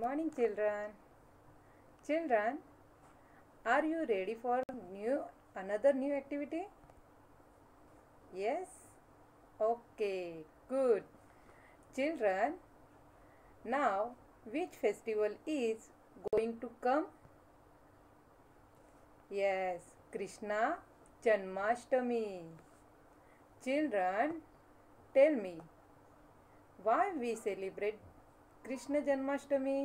morning children. Children, are you ready for new another new activity? Yes? Okay, good. Children, now which festival is going to come? Yes, Krishna Janmashtami. Children, tell me why we celebrate Krishna Janmashtami.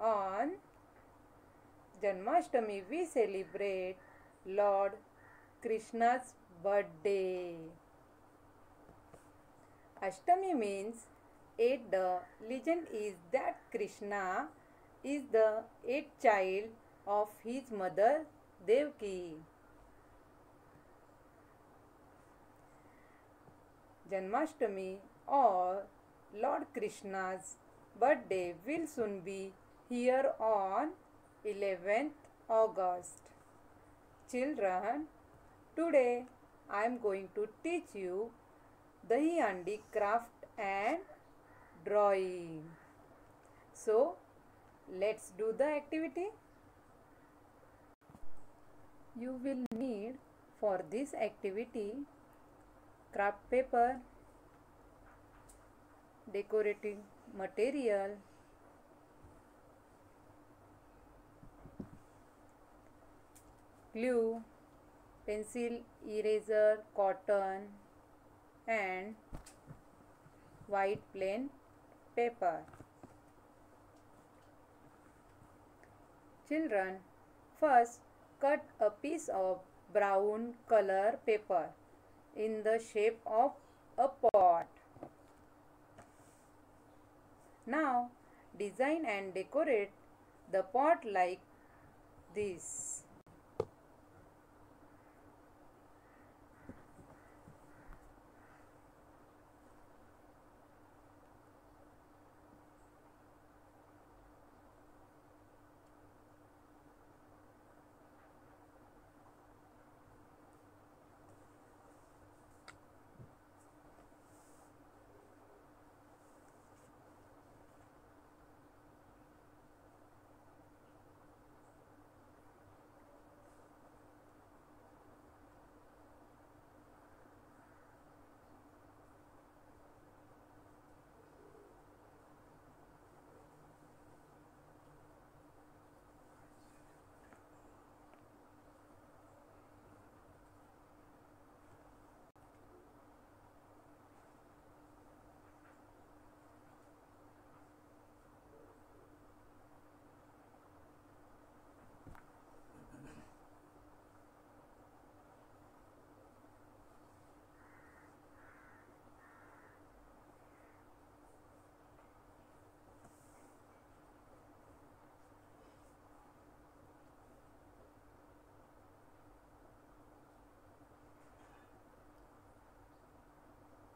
On Janmashtami we celebrate lord Krishna's birthday Ashtami means eight the legend is that Krishna is the eight child of his mother Devaki Janmashtami और Krishna's birthday will soon be here on 11th August. Children, today I am going to teach you Dahi Handi craft and drawing. So, let's do the activity. You will need for this activity craft paper, decorating material, glue, pencil, eraser, cotton and white plain paper. Children, first cut a piece of brown color paper in the shape of a pot. Now design and decorate the pot like this.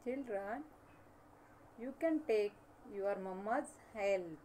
Children, you can take your mama's help.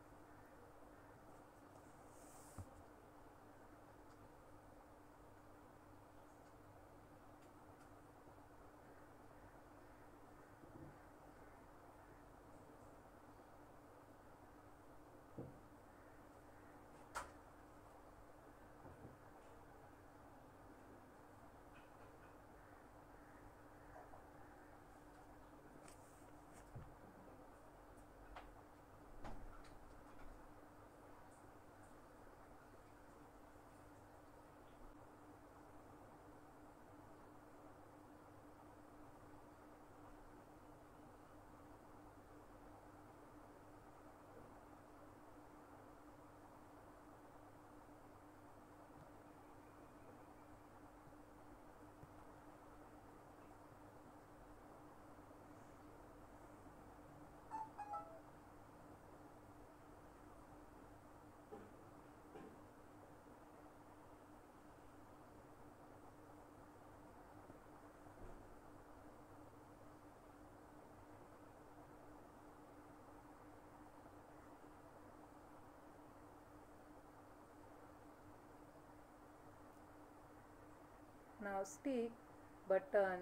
Now stick button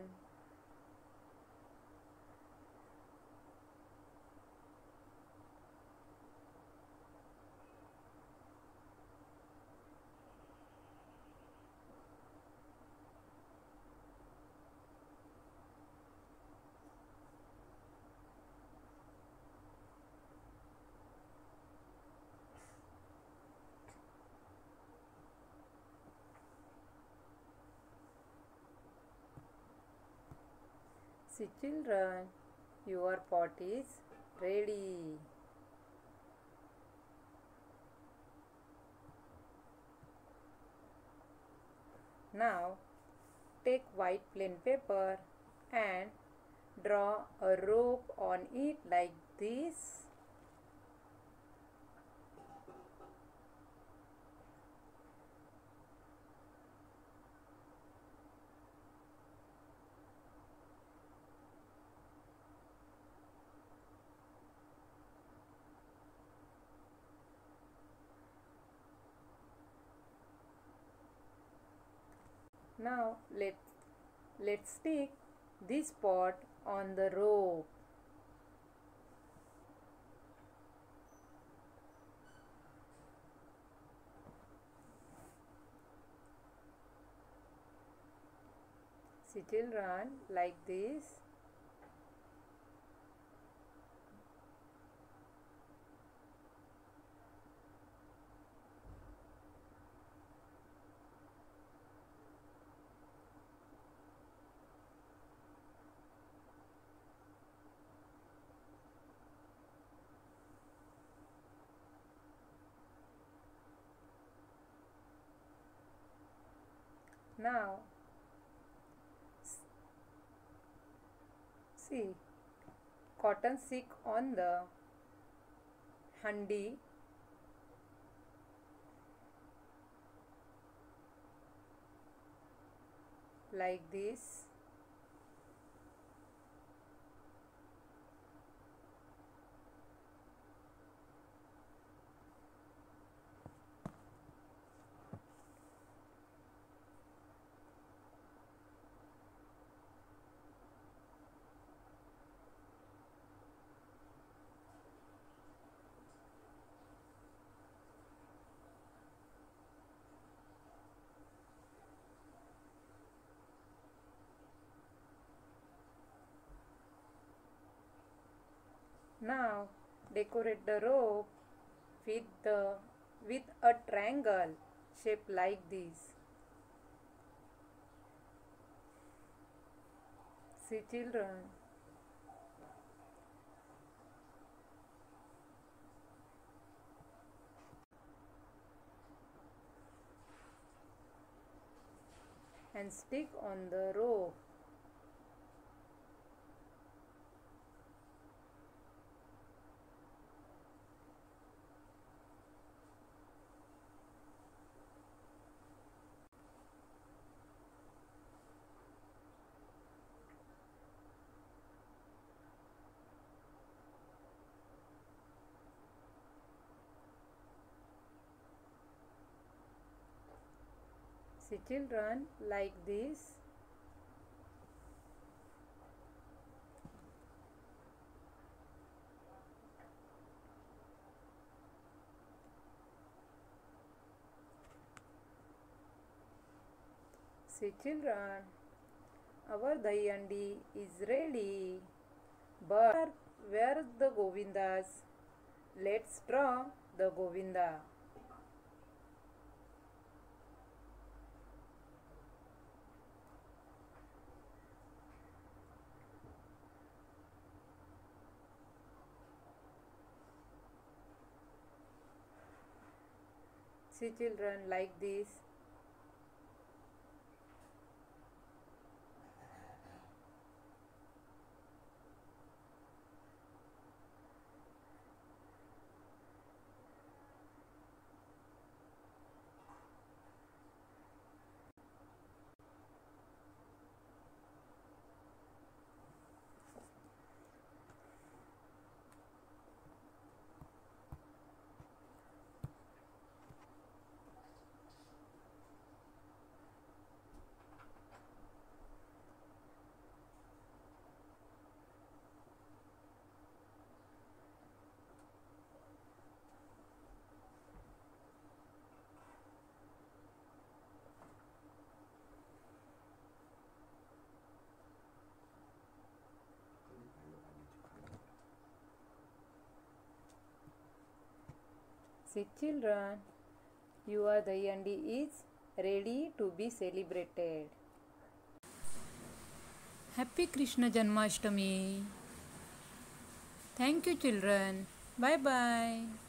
See children, your pot is ready. Now take white plain paper and draw a rope on it like this. Now let let's stick this pot on the rope. See run like this. Now. See. Cotton stick on the handi. Like this Now decorate the rope with the with a triangle shape like this. See children. And stick on the rope. See children like this. See children, our dayandi is ready. But where is the Govindas? Let's draw the Govinda. See children like this. See children, your dayandi is ready to be celebrated. Happy Krishna Janmashtami. Thank you, children. Bye bye.